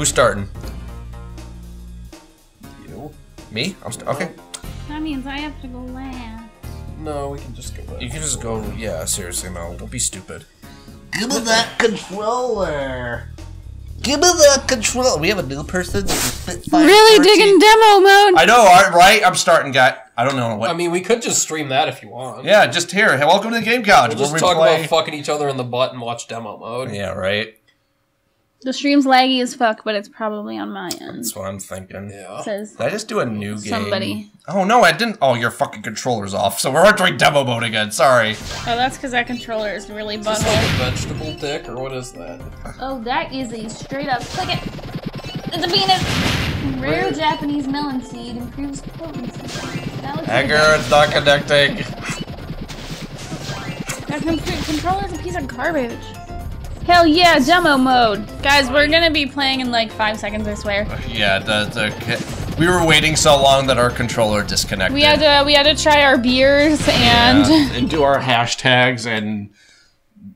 Who's starting? You? Me? I'm st- okay. That means I have to go last. No, we can just go. You can just go. Yeah, seriously, no. Don't be stupid. Give me that controller. Give me that controller. We have a new person. Really digging demo mode. I know, all right, right? I'm starting, guy. I don't know what. I mean, we could just stream that if you want. yeah, just here. Hey, welcome to the game couch. We'll just we talk play. about fucking each other in the butt and watch demo mode. yeah, right. The stream's laggy as fuck, but it's probably on my end. That's what I'm thinking. Yeah. Says Did I just do a new game? somebody. Oh no, I didn't. Oh, your fucking controller's off. So we're entering demo mode again. Sorry. Oh, that's because that controller is really Is this like a vegetable dick, or what is that? Oh, that is a straight up click it. It's a penis. Rare Japanese melon seed improves potency. That looks like a Hacker, it's not connecting. That con- controller's a piece of garbage. Hell yeah, demo mode. Guys, we're gonna be playing in like five seconds, I swear. Yeah, the, the we were waiting so long that our controller disconnected. We had to we had to try our beers and Yeah, and do our hashtags and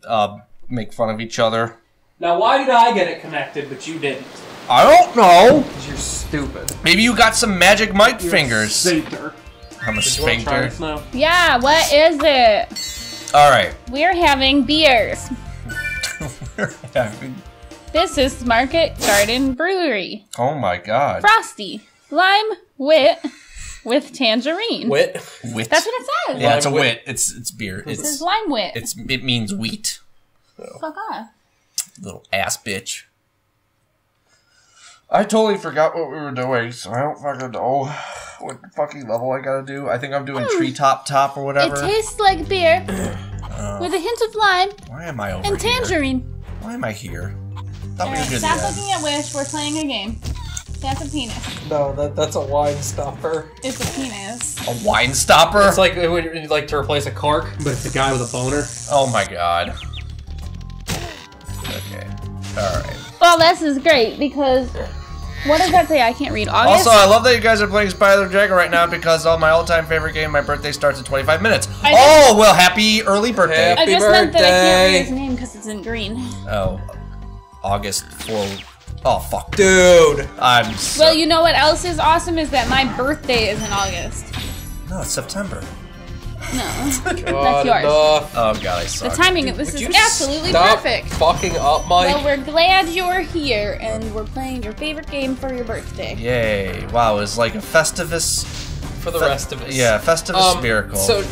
uh, make fun of each other. Now, why did I get it connected, but you didn't? I don't know. You're stupid. Maybe you got some magic Mike fingers. Sphincter. I'm a Did you want to try sphincter. Yeah, what is it? All right. We're having beers. We're having- This is Market Garden Brewery. oh my god. Frosty. Lime wit with tangerine. Wit. Wit. That's what it says. yeah, it's a wit. wit. It's it's beer. It says It's lime wit. it's it means wheat. Fuck off. Little ass bitch. I totally forgot what we were doing, so I don't fucking know what fucking level I gotta do. I think I'm doing hmm. treetop top or whatever. It tastes like beer with a hint of lime Why am I over and here? Tangerine. Why am I here? Thought we Alright, were good. stop yeah. looking at Wish. We're playing a game. That's a penis. No, that, that's a wine stopper. It's a penis. A wine stopper? It's like when you like to replace a cork, but it's a guy with a boner. oh my god. Okay. Alright. Well, this is great because what does that say? I can't read. August. Also, I love that you guys are playing Spyro the Dragon right now because on my all-time favorite game, my birthday starts in 25 minutes. I oh, well, happy early birthday. I Happy just meant that I can't read his name because it's in green. Oh, August 4. Oh, fuck. Dude. I'm so... Well, you know what else is awesome is that my birthday is in August. No, it's September. No, God, That's yours. enough. Oh, God, I the timing of this Would is you absolutely stop perfect. fucking up, Mike. Well, we're glad you're here and we're playing your favorite game for your birthday. Yay. Wow, it's like a Festivus... for the Fe- rest of us. Yeah, Festivus Um, Miracle. So,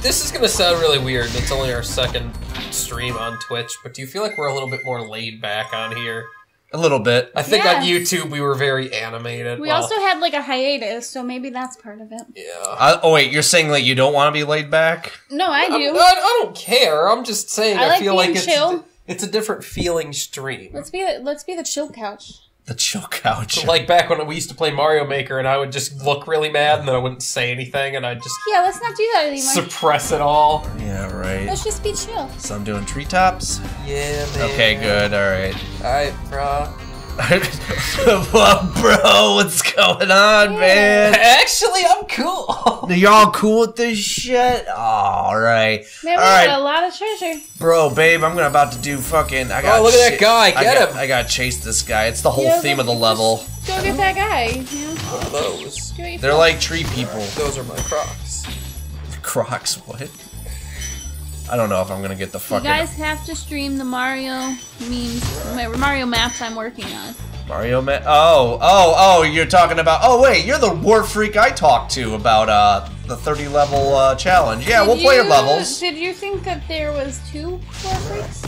this is gonna sound really weird. It's only our second stream on Twitch, but do you feel like we're a little bit more laid back on here? A little bit. I think on YouTube we were very animated. We Well, also had like a hiatus, so maybe that's part of it. yeah. Uh, oh, wait, you're saying like you don't want to be laid back? No, I I'm- do. I, I don't care. I'm just saying. I I, like feel being like it's chill. it's a different feeling stream. Let's be the, let's be the chill couch. The chill couch. Like back when we used to play Mario Maker, and I would just look really mad, and then I wouldn't say anything, and I'd just Yeah, let's not do that anymore. suppress it all. yeah, right. Let's just be chill. So I'm doing treetops. Yeah, man. Okay, good. All right. Alright, bro. what, bro? What's going on, man? Actually, I'm cool. Are y'all cool with this shit? All right, Man, we All right. got a lot of treasure. bro, babe. I'm gonna about to do fucking. I got. Oh, look at that shit- guy, I get got- him. I gotta chase this guy. It's the whole Yeah, theme of the level. Go get that guy. You know? What those? Do what you They're like tree people. Those are my Crocs. Crocs. What? I don't know if I'm gonna get the fuck. You guys have to stream the Mario memes, Mario maps I'm working on. Mario map. Oh, oh, oh! You're talking about. Oh, wait, you're the war freak I talked to about uh the 30 level uh, challenge. Yeah, Did we'll play you- levels. Did you think that there was two War Freaks?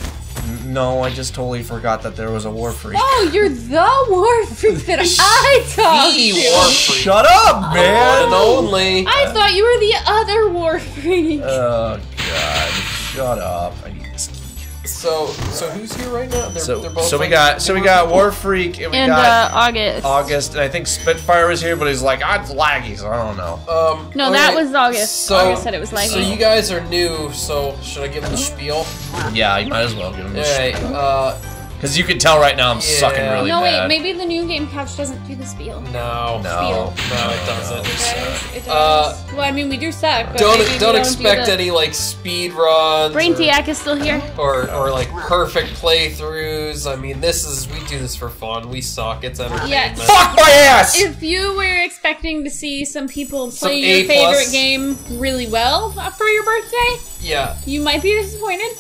No, I just totally forgot that there was a war freak. Oh, you're the War Freak that I talked The to. War Freak. Shut up, One and man! only. I thought you were the other War Freak. Oh god, shut up! I need this key. So, so who's here right now? They're, So, they're both so we got, so we got people? War Freak, and we and uh, got August. August, and I think Spitfire was here, but he's like, I'm laggy, so I don't know. Um, No, okay, that was August. So, August said it was laggy. So you guys are new. So should I give him the spiel? Yeah, you might as well give him. All a right. Uh, Because you can tell right now I'm sucking Yeah. really no, bad. wait, maybe the new game couch doesn't do the spiel. No. No. Spiel. No, it doesn't. It does. It does. Uh, well, I mean, we do suck. But Don't maybe we don't do expect the- any like speed runs. Brain Tiak is still here. or or like perfect playthroughs. I mean, this is we do this for fun. We suck. It's entertainment. Yes. Fuck my ass! If you were expecting to see some people Some play A your favorite game really well for your birthday, Yeah. you might be disappointed.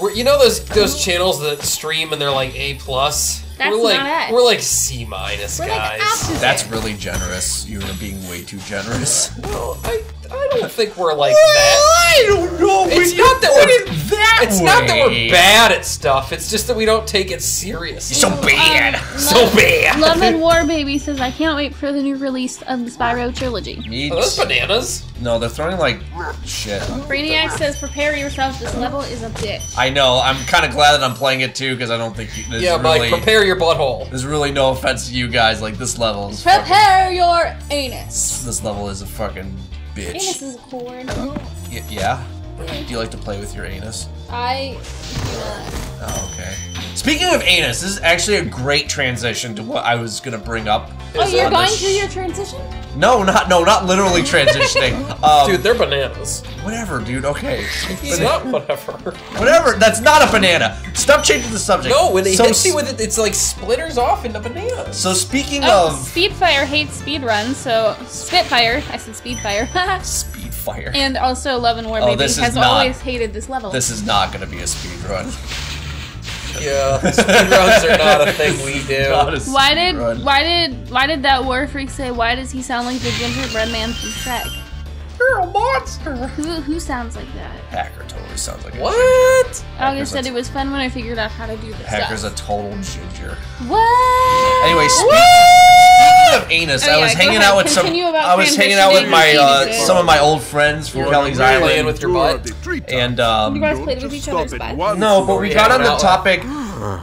We're, you know those those channels that stream and they're like A plus. That's we're like not us. we're like C minus We're like guys. That's really generous. You're being way too generous. no, I I don't think we're like that. I don't know. It's when you not that we're- it that It's not that we're bad at stuff. It's just that we don't take it seriously. So bad. Um, so love- bad. Love and War Baby says, I can't wait for the new release of the Spyro trilogy. Me Are those bananas? No, they're throwing like shit. Brainiac says, prepare yourself, this level is a bitch. I know. I'm kind of glad that I'm playing it too because I don't think you, there's Yeah, really Mike, prepare your butthole. there's really no offense to you guys. Like this level is fucking, Prepare your anus. this level is a fucking bitch. Anus is a cool word. Y- yeah. Do you like to play with your anus? I do not. Oh, okay. Speaking of anus, this is actually a great transition to what I was gonna bring up. Oh, you're going sh- through your transition? No, not no, not literally transitioning. Um, Dude, they're bananas. whatever, dude. Okay, It's not whatever. whatever. That's not a banana. Stop changing the subject. No, when it so, hits you with it, it's like splitters off into bananas. So speaking Oh, of Speedfire hates speedruns, so Spitfire, I said Speedfire, speed fire, and also Love and War Oh, Baby has not- always hated this level. this is not gonna be a speed run. Yeah, speedruns are not a thing we do. Not a why did speedrun. why did why did that war freak say why does he sound like the gingerbread man from Shrek? You're a monster. Who who sounds like that? Hacker totally sounds like What? August Hacker's said a- it was fun when I figured out how to do this Hacker's a total ginger. what? Anyway, speaking of anus, Oh, I was go hanging ahead. out with some. Continue about I was hanging out with my uh, some of my old friends from Kelly's playing Island, with your butt. and um, You guys played with each other's butts? No, but we Yeah, got on the topic.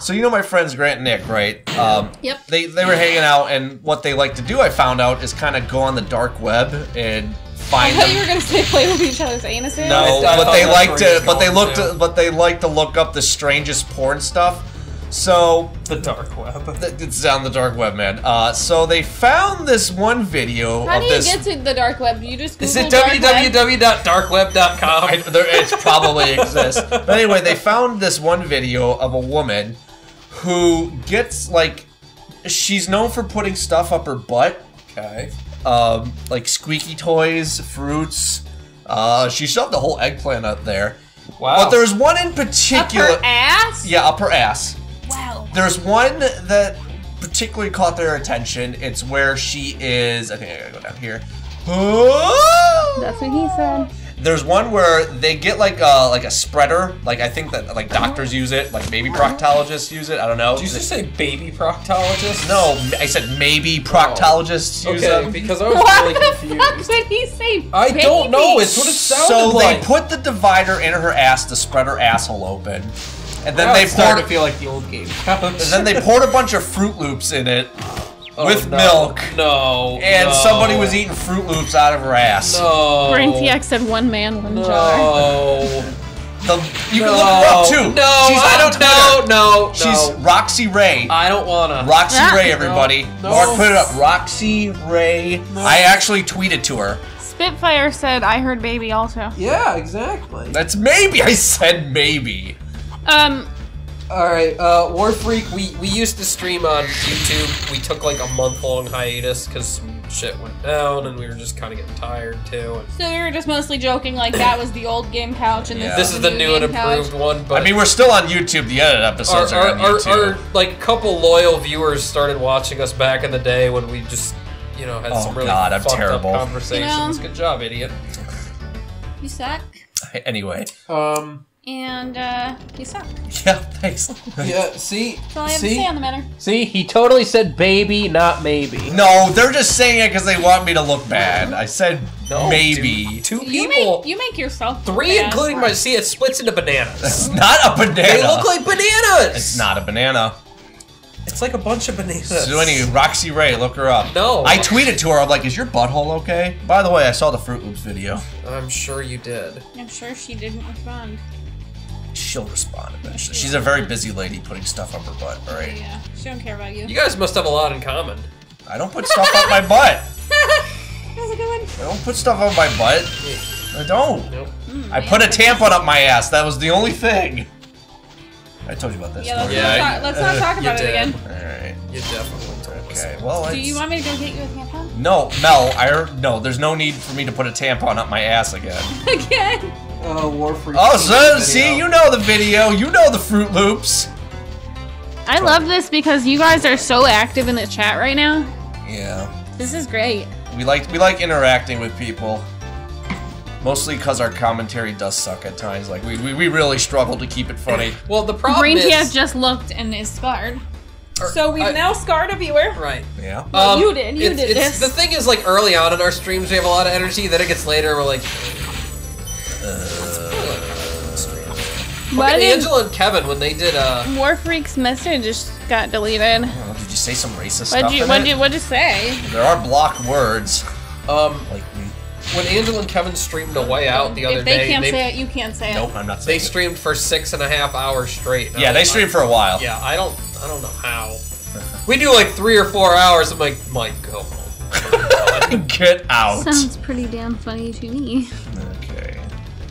So you know my friends Grant and Nick, right? Um, Yep. They they were hanging out, and what they like to do, I found out, is kind of go on the dark web and I find thought you were gonna say play with each other's anuses. No, I but they that's like to, but they going look to. to, but they like to look up the strangest porn stuff. So The dark web. th- it's down the dark web, man. Uh, so they found this one video How of do you this. get to the dark web? You just Is Google it dark www.darkweb.com? I, there, it probably exists. But anyway, they found this one video of a woman who gets like she's known for putting stuff up her butt. Okay. Um, like squeaky toys, fruits. Uh, she shoved a whole eggplant up there. Wow. But there's one in particular. Up particular. her ass? Yeah, up her ass. Wow. There's one that particularly caught their attention. It's where she is. I think I gotta go down here. That's what he said. There's one where they get like a like a spreader. Like I think that like doctors use it, like maybe proctologists use it. I don't know. Did you just say baby proctologist? no, I said maybe oh. proctologists use Okay, them. because I was What really the fuck confused. would he say? I don't know. It's what it sounded So like. So they put the divider in her ass to spread her asshole open, and then Now they it's poured. to feel like the old game. And then they poured a bunch of Fruit Loops in it Oh, with no. milk, No. and no. somebody was eating Fruit Loops out of her ass. No. Brain TX said one man, one jar. No. The, you no. can look her up too. No. she's I don't. Twitter. No. No. She's. Roxy Raye. I don't wanna. Roxy Ah. Raye, everybody. No. Mark, put it up. Roxy Raye. I actually tweeted to her. Spitfire said, I heard baby also. yeah. Exactly. That's maybe. I said maybe. Um, All right, uh, War Freak. We we used to stream on YouTube. We took like a month long hiatus because shit went down, and we were just kind of getting tired too. And so we were just mostly joking like that was the old game couch and Yeah. this, this is the new and game couch. improved one. But I mean, we're still on YouTube. The edited our, episodes our, are on our, YouTube. our like couple loyal viewers started watching us back in the day when we just you know had Oh, some really God, I'm fucked terrible. up conversations. You know? Good job, idiot. You suck. anyway, Um. And, uh, you suck. yeah, thanks. Yeah. See. That's all I have to say on the matter. See. He totally said baby, not maybe. No, they're just saying it because they want me to look bad. I said No, maybe. dude. Two You people. make, you make yourself Three, bad. including my. See, it splits into bananas. It's not a banana. They look like bananas. It's not a banana. It's like a bunch of bananas. So anyway, Roxy Raye, look her up. No. I tweeted to her. I'm like, "Is your butthole okay?" By the way, I saw the Fruit Loops video. I'm sure you did. I'm sure she didn't respond. She'll respond eventually. She's a very busy lady putting stuff up her butt. All right. Yeah, she don't care about you. You guys must have a lot in common. I don't put stuff up my butt. That's a good one. I don't put stuff up my butt. I don't. Nope. Hmm, I put a tampon up my ass. That was the only thing. I told you about that Yeah, let's. Yeah, not, I- talk, let's not talk you about it did. again. All You definitely told right. us. Okay. Well, Do you want me to go get you a tampon? No, Mel. I no. There's no need for me to put a tampon up my ass again. Again? Oh, Warfree. Oh, so see, you know the video. You know the Fruit Loops. I love this because you guys are so active in the chat right now. Yeah. This is great. We like we like interacting with people. Mostly because our commentary does suck at times. Like we, we, we really struggle to keep it funny. Well, the problem Green tea has just looked and is scarred. or- So we've I- now scarred a viewer. Right. Yeah. Well, um, you did, you it's- did it's- this. The thing is, like early on in our streams, we have a lot of energy. Then it gets later, we're like, Why and did Angela and Kevin when they did uh, Warfreak's message just got deleted? Oh, did you say some racist What'd stuff? you in what'd it? you what'd you say? There are blocked words. um, Like we. when Angela and Kevin streamed a way out the other if they day. can't they, say it, you can't say it. Nope, I'm not they saying. it. streamed for six and a half hours straight. Yeah, they streamed for a while. Yeah, I don't, I don't know how. We do like three or four hours. I'm like, Mike, go home. Get out. Sounds pretty damn funny to me.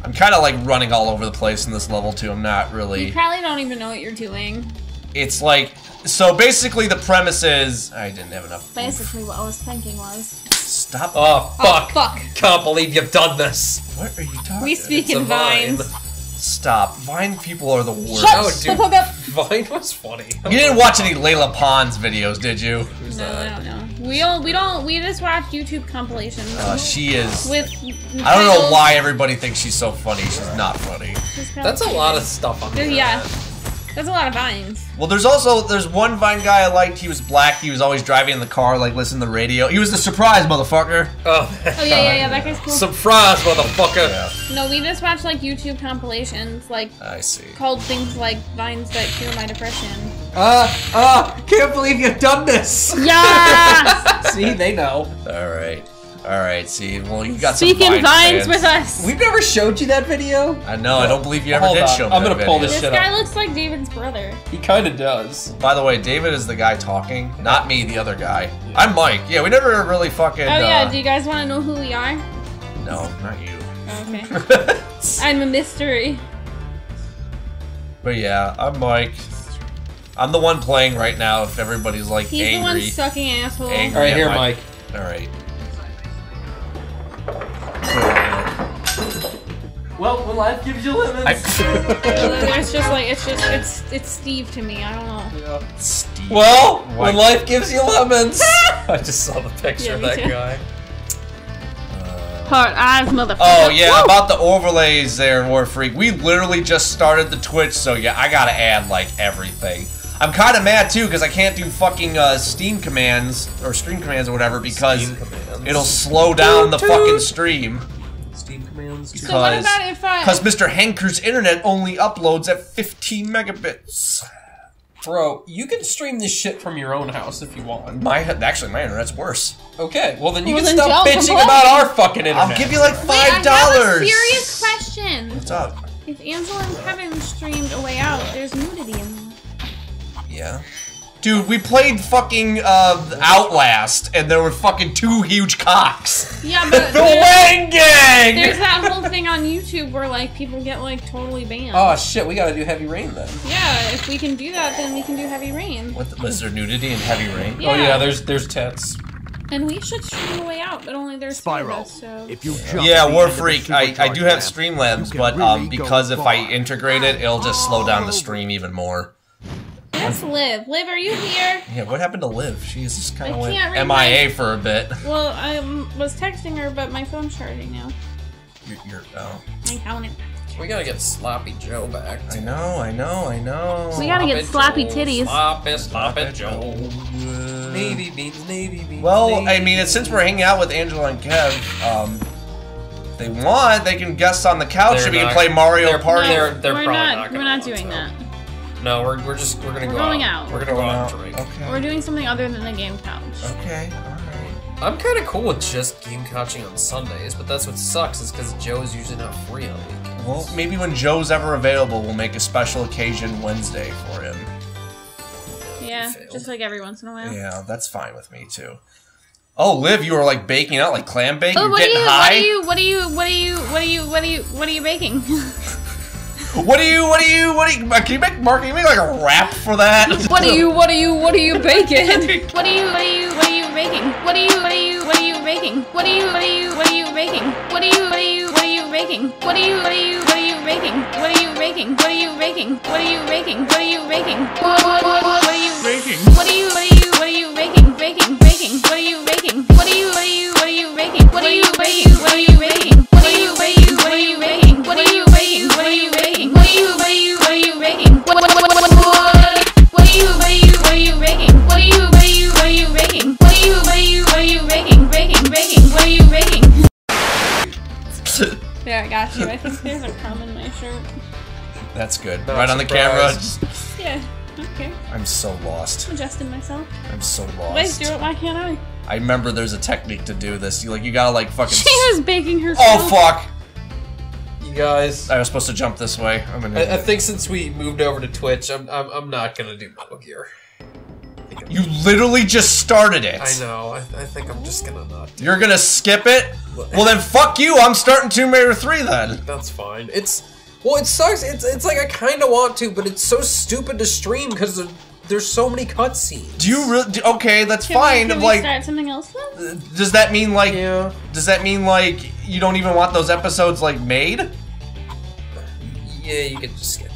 Okay. I'm kind of like running all over the place in this level too. I'm not really. You probably don't even know what you're doing. It's like. So basically, the premise is. I didn't have enough. Basically, what I was thinking was. Stop. Oh fuck! Oh, fuck! fuck. Can't believe you've done this. What are you talking? We speak It's in vines. Vine. Stop. Vine people are the worst. Shut Oh, the dude. fuck up. Vine was funny. You didn't watch any Lele Pons videos, did you? Who's No, I don't know. We don't. We don't. We just watch YouTube compilations. Uh, she is. with. I don't know why everybody thinks she's so funny. She's not funny. That's a lot of stuff on there. Yeah, that's a lot of vines. Well, there's also there's one Vine guy I liked. He was black. He was always driving in the car, like listening to the radio. He was the surprise motherfucker. Oh, Oh yeah, yeah, yeah. That guy's cool. Surprise, motherfucker! Yeah, no, we just watch like YouTube compilations, like I see. called things like vines that cure my depression. Ah, ah! Can't believe you've done this. Yeah. See, they know. All right, all right. See, well, you got Speaking some Vine vines fans. with us. We've never showed you that video. I know. I don't believe you ever Hold did on, show me I'm that gonna pull video. this This shit guy up. looks like David's brother. He kind of does. By the way, David is the guy talking, not me, the other guy. I'm Mike. Yeah, we never really fucking. Oh yeah. uh, Do you guys want to know who we are? no, not you. Okay. I'm a mystery. But yeah, I'm Mike. I'm the one playing right now. If everybody's like He's the angry, one sucking asshole. Angry. All right, Yeah, here, Mike. Mike. all right. Well, when life gives you lemons. it's just like it's just it's it's Steve to me. I don't know. Yeah. Steve. Well, White. when life gives you lemons. I just saw the picture Yeah, of that too. guy. Heart eyes, motherfucker. Oh yeah, Woo! about the overlays there, War Freak. We literally just started the Twitch, so yeah, I gotta add like everything. I'm kind of mad too because I can't do fucking uh, Steam commands or stream commands or whatever because it'll slow down the fucking stream. Steam commands. So what because- about if I? Because Mr. Hanker's internet only uploads at 15 megabits. Bro, you can stream this shit from your own house if you want. My actually my internet's worse. Okay, well then you Well, can then stop bitching complain. about our fucking internet. I'll give you like Wait, five I have a dollars. serious question. What's up? If Angela and Kevin streamed A Way Out, there's nudity in there. Yeah. Dude, we played fucking uh, Outlast, and there were fucking two huge cocks. Yeah, but the there's, Wang Gang. there's that whole thing on YouTube where like people get like totally banned. Oh shit, we gotta do heavy rain then. Yeah, if we can do that, then we can do Heavy Rain. What the, was there nudity and heavy rain? Yeah. Oh yeah, there's there's tits. And we should stream A Way Out, but only there's Spiral. us, so. If you jump Yeah, War end of the Freak. I, I do have ramp, Streamlabs, but um, really because if I integrate it, it'll just slow down the stream even more. Let's Liv. Liv, are you here? Yeah, what happened to Liv? She's just kind of went MIA my- for a bit. Well, I um, was texting her, but my phone's charging now. You're, you're, oh. I count it. We gotta get Sloppy Joe back. I know, I know, I know. We gotta get sloppy titties. Sloppy, sloppy Joe. Navy beans, navy beans. Well, navy I mean, since we're hanging out with Angela and Kev, um, if they want, they can guest on the couch They're and we can play Mario they're- Party. they're- they're we're probably not. not gonna we're not want doing to. that. No, we're, we're just we're gonna go. We're go going out. out. We're gonna go out and drink. Okay. We're doing something other than the game couch. Okay, alright. I'm kind of cool with just game couching on Sundays, but that's what sucks is because Joe's usually not free on weekends. Well, maybe when Joe's ever available, we'll make a special occasion Wednesday for him. Yeah, Failed. just like every once in a while. Yeah, that's fine with me too. Oh, Liv, you were like baking out like clam bake. Oh, You're what are you? high. What are you? What are you? What are you? What are you? What are you? What are you baking? What are you? What are you? What are you? Can you make Mark? Can you make like a rap for that? What are you? What are you? What are you baking? what are you? What are you? What are you baking? What are you? What are you? What are you baking? What are you? What are you? What are you baking? What are you? What are you? What are you baking? What are you? What are you? What are you baking? What are you baking? What are you baking? What are you baking? What are you baking? What are you baking? What are you? What are you? What are you That's good. Not right on the surprised. camera. Yeah. Okay. I'm so lost. I'm adjusting myself. I'm so Wait, lost. do it. Why can't I? I remember there's a technique to do this. You like you gotta like fucking. She was baking herself. oh fuck! You guys, I was supposed to jump this way. I'm gonna. I, I think since we moved over to Twitch, I'm I'm, I'm not gonna do Metal Gear. I think I'm- you literally just started it. I know. I, I think I'm just gonna not. Do You're gonna skip it? Well then, fuck you. I'm starting Tomb Raider 3 then. That's fine. It's well, it sucks. It's it's like I kind of want to, but it's so stupid to stream because there, there's so many cutscenes. Do you really? Okay, that's Can we- fine. Can we like, start something else then? Uh, does that mean like? Yeah. Does that mean like you don't even want those episodes like made? Yeah, you could just skip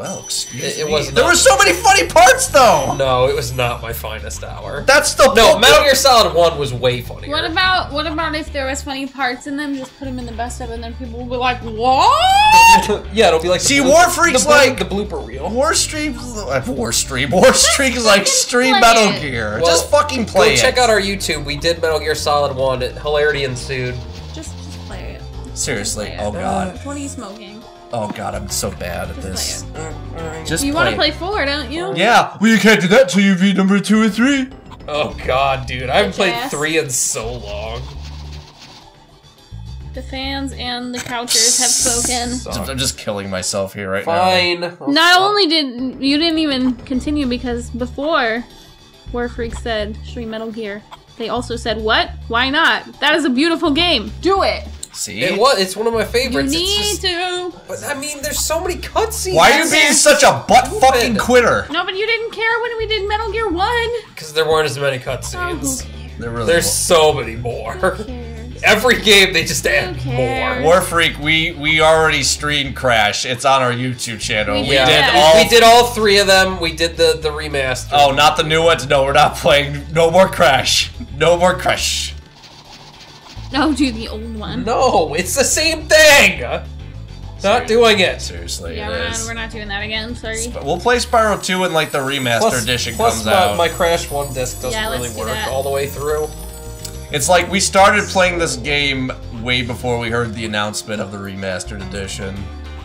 well, excuse It- it me. was there were so many funny parts though. No, it was not my finest hour. That's the No, Metal Gear Solid One was way funnier. What about what about if there was funny parts in them? Just put them in the best of, and then people will be like, "What?" yeah, it'll be like See, blooper- War Freak's the like- the blooper reel. War Stream, uh, War Stream, War Streak is like Stream Metal it. Gear. Well, Just fucking Go play it. check out our YouTube. We did Metal Gear Solid One. Hilarity ensued. just just play it. Seriously, Play it. oh god, What are you smoking? Oh god, I'm so bad at this. Just You want to play four, don't you? Yeah, well you can't do that till you beat number two or three. Oh god, dude, I haven't played Yes. three in so long. The fans and the couchers have spoken. I'm just killing myself here right now. Fine. I'll Not stop. only did you didn't even continue because before Warfreak said Stream Metal Gear, they also said what? Why not? That is a beautiful game. Do it. See? It was. It's one of my favorites. You need just, to. But I mean, there's so many cutscenes. Why are you being such a butt fucking quitter? No, but you didn't care when we did Metal Gear One. Because there weren't as many Oh, who cutscenes. cares? There really There's was. so many more. Who cares? Every game they just add Who more. cares? War Freak, we we already streamed Crash. It's on our YouTube channel. We We, did Yeah, did all. we did all three of them. We did the the remaster. Oh, not the new ones. No, we're not playing. No more Crash. No more Crash. No, do the old one. no, it's the same thing. Not doing it. Seriously, Yeah, it we're not, is. we're not doing that again. Sorry. But we'll play Spyro 2 when like the remaster Plus, edition plus comes my, out. my Crash One disc doesn't Yeah, let's really do work that. all the way through. It's like we started playing this game way before we heard the announcement of the remastered edition.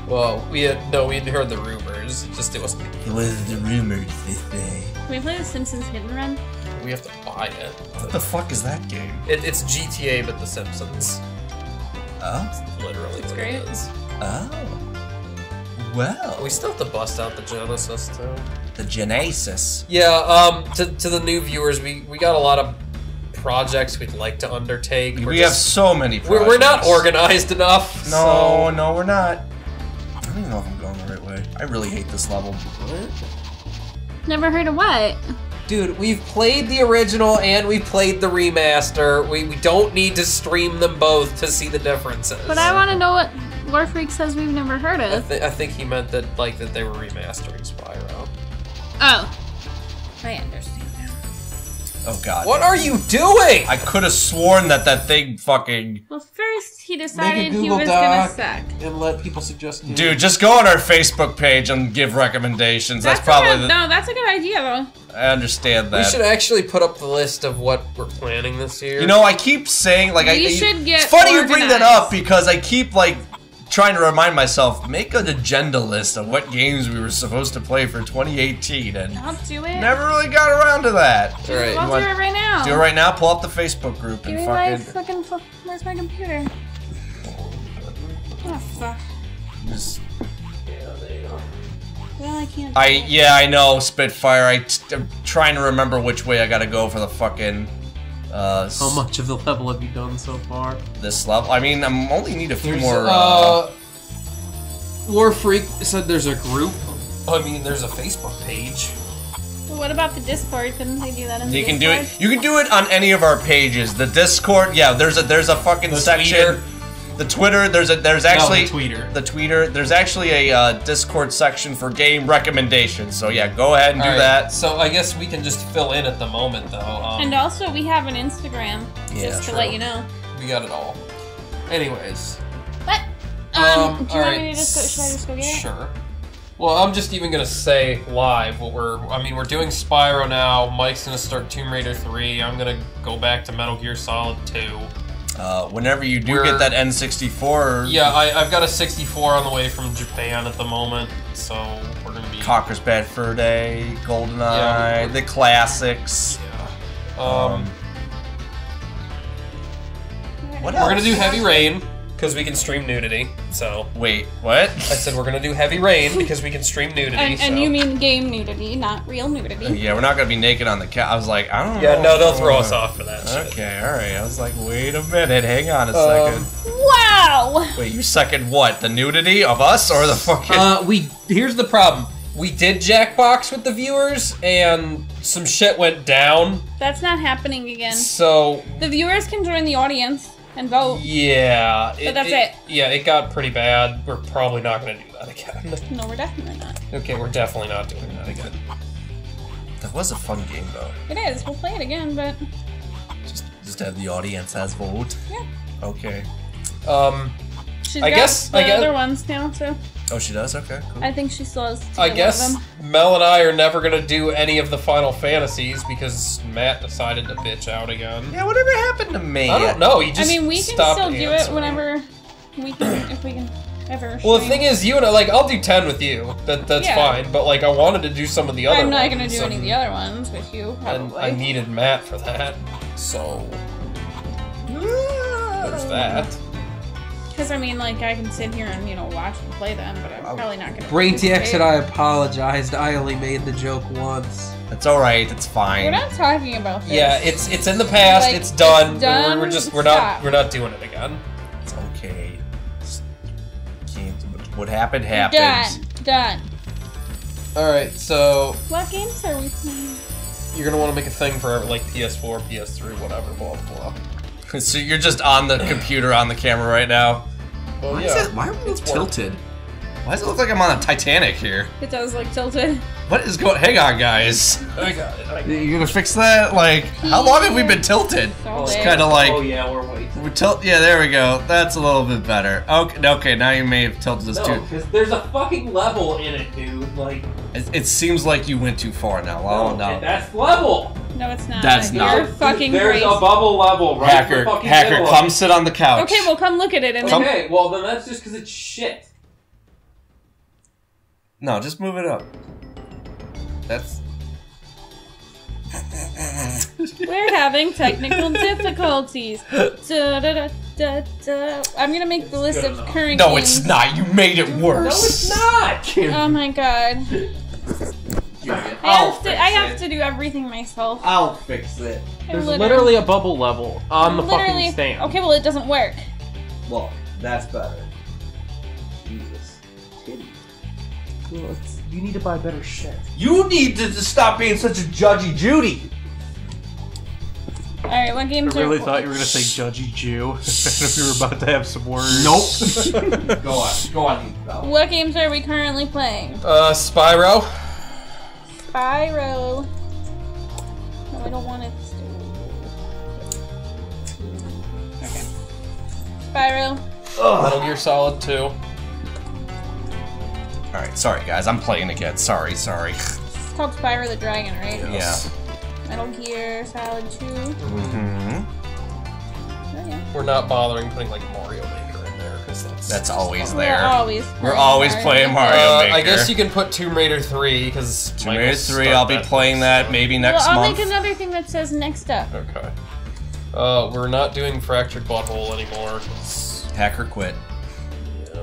Well, we had no, we had heard the rumors. It just it wasn't. It was the rumors they say. Can we play the Simpsons Hit and Run? We have to buy it. What the fuck is that game? It, it's GTA, but The Simpsons. Oh, Literally, what great. it is. oh. Well, We still have to bust out the Genesis too. the Genesis. Yeah. Um. To, to the new viewers, we we got a lot of projects we'd like to undertake. We're we have so many. We're, we're not organized enough. No, no, we're not. I don't even know if I'm going the right way. I really hate this level. Never heard of what? So- Dude, we've played the original and we played the remaster. We, we don't need to stream them both to see the differences. But I want to know what Warfreak says we've never heard I, of. I think he meant that like that they were remastering Spyro. Oh. I understand now. Oh god. What are you doing? I could have sworn that that thing fucking. Well, first he decided he was Doc. gonna suck. And let people suggest. Dude, just go on our Facebook page and give recommendations. That's, a probably good, the. no. That's a good idea though. I understand that. We should actually put up the list of what we're planning this year. You know, I keep saying like I. We I- should get It's funny you bring that up because I keep like trying to remind myself make an agenda list of what games we were supposed to play for 2018 and I'll do it. never really got around to that. All right. I'll do it right now. Do it right now. Pull up the Facebook group Give and me my fucking. fucking. fu- Where's my computer? Oh Fuck. Just- Well, I can't. I yeah, I know Spitfire. I t- I'm trying to remember which way I gotta go for the fucking uh How much of the level have you done so far? this level. I mean, I'm only need a few There's, more. Uh, uh, War Freak said there's a group. I mean, there's a Facebook page. Well, what about the Discord? Couldn't they do that in the you can do it. You can do it on any of our pages. The Discord, yeah. There's a there's a fucking The section. Tweeter. The Twitter. There's a there's actually the tweeter. The tweeter. There's actually a uh, Discord section for game recommendations. So yeah, go ahead and do Alright, that. So I guess we can just fill in at the moment, though. Um, And also, we have an Instagram. Yeah, just to true. let you know. we got it all. Anyways. What? Um, do you want me alright, to just go? Should I just go get it? Sure. Well, I'm just even gonna say live what we're. I mean, we're doing Spyro now. Mike's gonna start Tomb Raider 3. I'm gonna go back to Metal Gear Solid 2. Uh, whenever you do We're- get that N64, Yeah, I, I've got a 64 on the way from Japan at the moment, so we're gonna be. Conker's Bad Fur Day, GoldenEye, Yeah. the classics. Yeah. Um, What we're gonna do Heavy Rain because we can stream nudity. So Wait, what? I said we're gonna do Heavy Rain because we can stream nudity. And, and so- you mean game nudity, not real nudity. Yeah, we're not gonna be naked on the cat. I was like, I don't know. Yeah, no, they'll throw us off for that. shit. Okay, all right. I was like, wait a minute, hang on a Um, second. Wow! Wait, you second what? The nudity of us or the fucking? Uh, we here's the problem. We did Jackbox with the viewers, and some shit went down. That's not happening again. So The viewers can join the audience and vote. yeah, But that's it. Yeah, it got pretty bad. We're probably not gonna do that again. No, we're definitely not. okay, we're definitely not doing that again. that was a fun game though. It is. We'll play it again, but Just, just have the audience as vote. yeah. Okay. Um, She's I got guess- the I guess- other ones now, so Oh, she does. Okay, cool. I think she still has. I guess them. Mel and I are never gonna do any of the Final Fantasies because Matt decided to bitch out again. yeah, whatever happened to me? I don't know. He just. I mean, we can stopped still do it whenever we can, if we can ever. Well, the thing is, you and I, like, I'll do 10 with you. That That's Yeah. fine. But, like, I wanted to do some of the other I'm not gonna do any of the other ones with you, And probably. I needed Matt for that. So, there's that. Because I mean, like, I can sit here and you know watch and play them, but I'm oh, probably not gonna. Brain TX participate. said I apologized. I only made the joke once. It's all right. It's fine. We're not talking about this. Yeah, it's it's in the past. Like, it's done. it's done, We're, we're just we're stop. not we're not doing it again. It's okay. Just Can't, what happened done. happened. Done. All right, so What games are we playing? you're gonna want to make a thing for like PS4, PS3, whatever, blah blah. Blah. So you're just on the computer, on the camera right now. Well, Why, yeah. is it, why are we it's work. tilted? Why does it look like I'm on a Titanic here? It does look tilted. What is going? Hang on, guys. Oh, I got it. I got. You gonna fix that? Like, how long have we been tilted? So It's kind of like oh yeah, we're waiting. we tilt. Yeah, there we go. That's a little bit better. Okay, okay. Now you may have tilted us No, too. because there's a fucking level in it, dude. Like, It, it seems like you went too far now. Oh no. that's level. No, it's not. That's not. You're fucking There's crazy. a bubble level right in Hacker, the fucking hacker, middle of come sit on the couch. Okay, well, come look at it and Come- then. Okay, well then that's just because it's shit. No, just move it up. That's. We're having technical difficulties. Da, da, da, da, da. I'm gonna make the list of current No, games. it's not. You made it worse. No, it's not. Oh my god. I I'll have to. fix I have to do everything myself. I'll fix it. I There's literally- literally a bubble level on the fucking stand. Okay, well, it doesn't work. Well, that's better. Jesus. Titties. Well, you need to buy better shit. You need to just stop being such a judgy Judy. All right, what games I really are? thought you were gonna say judgy Jew. if you were about to have some words. Nope. go on. Go on. What games are we currently playing? Uh, Spyro. Spyro. No, I don't want it to. Okay. Spyro. Metal Gear Solid 2. All right, sorry guys. I'm playing again. Sorry, sorry. It's called Spyro the Dragon, right? Yeah. Metal Gear Solid 2. Mm-hmm. Oh, yeah. We're not bothering putting like Mario Maker in there because that's. That's always We're there. always. We're always playing Mario Uh, Maker. I guess you can put Tomb Raider 3 because Tomb Raider 3. I'll be playing that maybe next well, I'll month. make another thing that says next up. Okay. Uh, we're not doing Fractured Butthole anymore. 'cause- Hacker quit. yeah.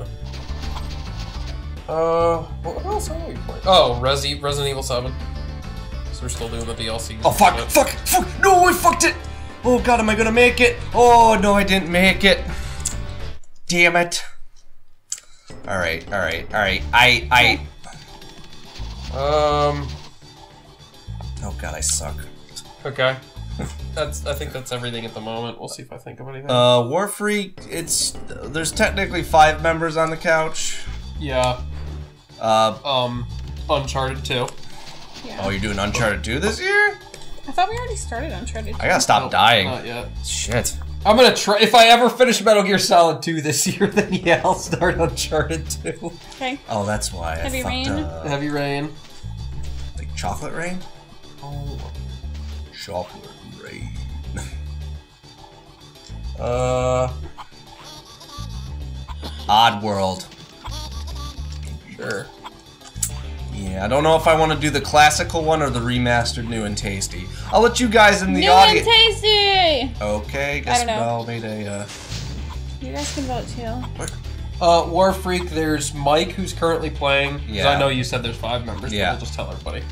Uh, what else are we playing? Oh, Resi- Resident Evil 7. So we're still doing the DLC. Oh fuck, fuck, fuck! No, I fucked it! Oh god, am I gonna make it? Oh no, I didn't make it. Damn it. Alright, alright, alright. I, I. Um, Oh god, I suck. okay. That's. I think that's everything at the moment. We'll see if I think of anything. Uh, Warfreak, it's. There's technically five members on the couch. yeah. Uh, Um, Uncharted 2. Yeah. oh, you're doing Uncharted 2 this year? I thought we already started Uncharted. I gotta stop Nope, dying. Not yet. Shit. I'm gonna try. If I ever finish Metal Gear Solid 2 this year, then yeah, I'll start Uncharted 2. Okay. Oh, that's why. I Heavy fucked Rain? up. Heavy Rain. Like chocolate rain? Oh. Chocolate rain. Uh, Oddworld. sure. Yeah, I don't know if I want to do the classical one or the remastered new and tasty. I'll let you guys in the audience. New and tasty! okay, guess don't know. Mel made a. Uh, You guys can vote too. Uh, War Freak, there's Mike who's currently playing. Yeah. I know you said there's five members, Yeah. we'll just tell everybody.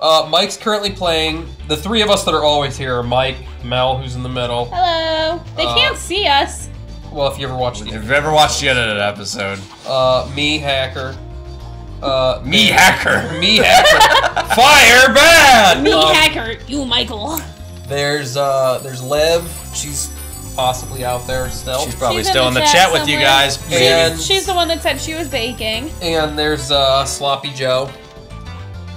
Uh, Mike's currently playing. The three of us that are always here are Mike, Mel, who's in the middle. Hello! They Uh, can't see us. Well, if you ever watched if the you've ever watched yet an episode, uh, me hacker. Uh, me hacker. Me hacker. Fire bad. Me Um, hacker, you Michael. There's uh, there's Liv. She's possibly out there still. She's probably She's in still the in the chat chat with you guys. And- She's the one that said she was baking. And there's uh, Sloppy Joe.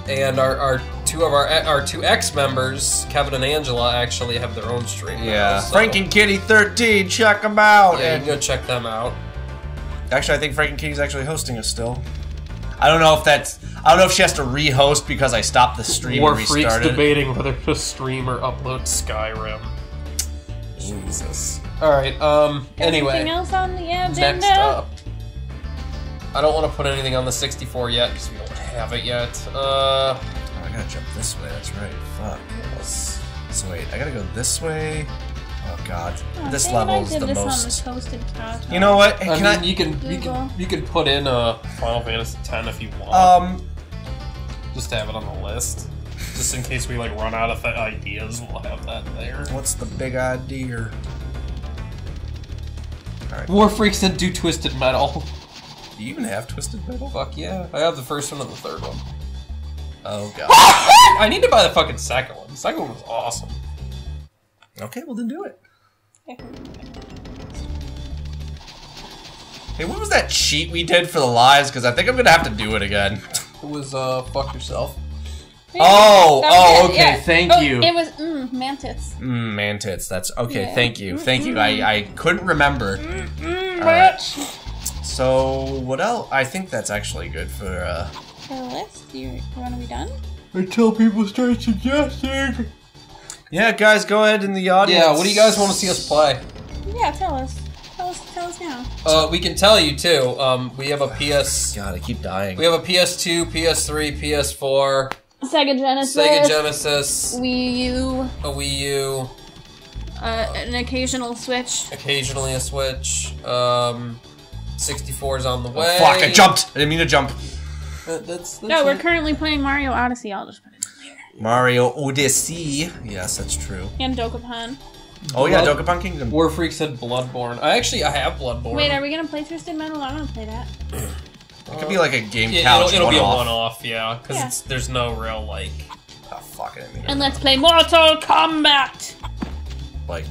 And our, our two of our our two ex members, Kevin and Angela, actually have their own stream. now, Yeah, so- Frank and Kitty 13, check them out. Yeah, you can go check them out. actually, I think Frank and Kitty's actually hosting us still. I don't know if that's. I don't know if she has to re-host because I stopped the stream and restarted. debating whether to stream or upload Skyrim. Jesus. All right. Um. Anyway, Anything else on the agenda? next up. I don't want to put anything on the 64 yet because we don't have it yet. Uh. Oh, I gotta jump this way. That's right. Fuck. So wait, I gotta go this way. Oh god, Oh, this level is the this most. on the toasted taco. You know what? Hey, I mean, I? you can you can you can put in uh Final Fantasy X if you want. Um, just to have it on the list, just in case we like run out of ideas. We'll have that there. what's the big idea? Warfreak said do Twisted Metal. Do you even have Twisted Metal? Fuck yeah, I have the first one and the third one. Oh god. I need to buy the fucking second one. The second one was awesome. okay, well then do it. Hey, what was that cheat we did for the lives? Because I think I'm gonna have to do it again. It was uh fuck yourself. Oh, That oh, was okay, yeah. thank Oh, you. It was mm, mantis. Mm, man tits. That's okay. Yeah. Thank you, thank you. I I couldn't remember. Mm, All right. So what else? I think that's actually good for. uh For the list, you, you want to be done? Until people start suggesting. Yeah, guys, go ahead in the audience. Yeah, what do you guys want to see us play? Yeah, tell us. Tell us. Tell us now. Uh, we can tell you too. Um, we have a PS. God, I keep dying. We have a PS2, PS3, PS4, Sega Genesis. Sega Genesis, Wii U. a Wii U, Uh, an occasional Switch. occasionally a Switch. Um, 64 is on the way. Oh, Fuck! I jumped. I didn't mean to jump. That- that's, that's No, we're it. currently playing Mario Odyssey. I'll just put it in there. Mario Odyssey. Yes, that's true. And Dokapon. Oh yeah, Blood- Dokapon Kingdom. Warfreak said Bloodborne. I actually I have Bloodborne. Wait, are we gonna play Twisted Metal? I don't want to play that. It could be like a game Yeah, couch it'll, it'll be a one-off. one-off, yeah, because Yeah. it's there's no real like. Oh fuck! I mean And let's play Mortal Kombat. like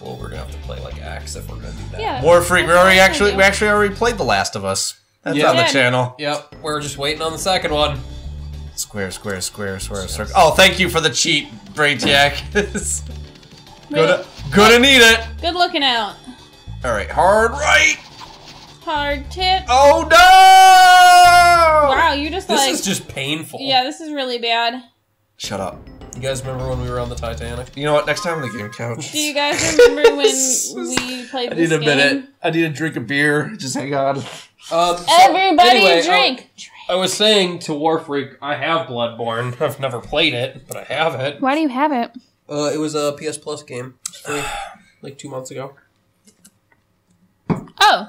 Well, we're gonna have to play like Axe if we're gonna do that. Yeah. War Freak. We already actually we actually already played The Last of Us. That's Yeah. on the Good. channel. Yep, we're just waiting on the second one. Square, square, square, square, circle. Oh, thank you for the cheat, Brainiac. good, good to need it. Good looking out. All right, hard right. Hard tip. Oh no! Wow, you just This like. is just painful. Yeah, this is really bad. Shut up. You guys remember when we were on the Titanic? You know what? Next time on the game couch. Do you guys remember when we played I need a game? minute. I need a drink of beer. Just hang on. Um, so, Everybody anyway, drink. I, I was saying to Warfreak, I have Bloodborne. I've never played it, but I have it. Why do you have it? Uh, it was a PS Plus game. It's free, like two months ago. Oh,